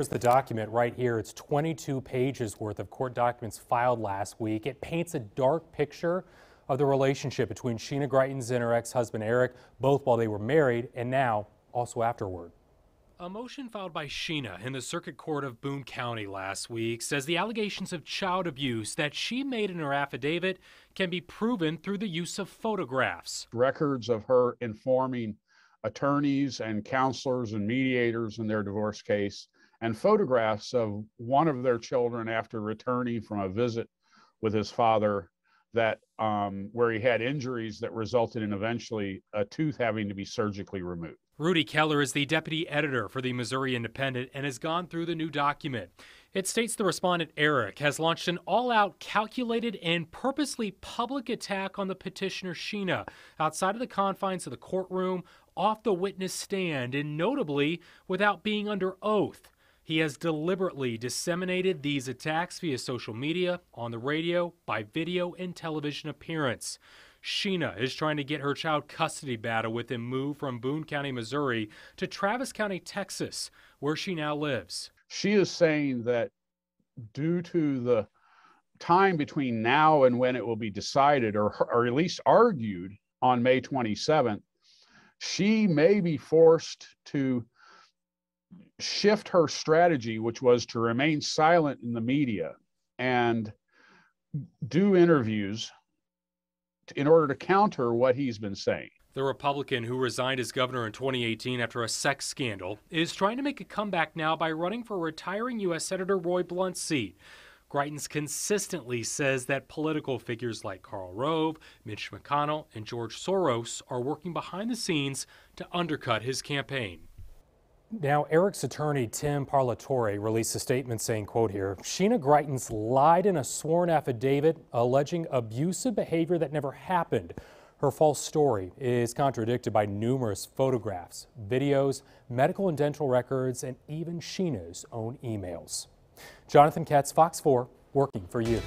Here's the document right here. It's 22 pages worth of court documents filed last week. It paints a dark picture of the relationship between Sheena Greitens and her ex-husband Eric, both while they were married and now also afterward. A motion filed by Sheena in the Circuit Court of Boone County last week says the allegations of child abuse that she made in her affidavit can be proven through the use of photographs. Records of her informing attorneys and counselors and mediators in their divorce case and photographs of one of their children after returning from a visit with his father that um, where he had injuries that resulted in eventually a tooth having to be surgically removed. Rudy Keller is the deputy editor for the Missouri Independent and has gone through the new document. It states the respondent Eric has launched an all out, calculated, and purposely public attack on the petitioner Sheena outside of the confines of the courtroom, off the witness stand, and notably without being under oath. He has deliberately disseminated these attacks via social media, on the radio, by video, and television appearance. Sheena is trying to get her child custody battle with him moved from Boone County, Missouri to Travis County, Texas, where she now lives. She is saying that due to the time between now and when it will be decided or, or at least argued on May 27th, she may be forced to shift her strategy, which was to remain silent in the media and do interviews in order to counter what he's been saying. The Republican who resigned as governor in 2018 after a sex scandal is trying to make a comeback now by running for retiring U.S. Senator Roy Blunt's seat. Greitens consistently says that political figures like Karl Rove, Mitch McConnell, and George Soros are working behind the scenes to undercut his campaign. Now, Eric's attorney, Tim Parlatore, released a statement saying, quote here, Sheena Greitens lied in a sworn affidavit alleging abusive behavior that never happened. Her false story is contradicted by numerous photographs, videos, medical and dental records, and even Sheena's own emails. Jonathan Katz, Fox 4, working for you.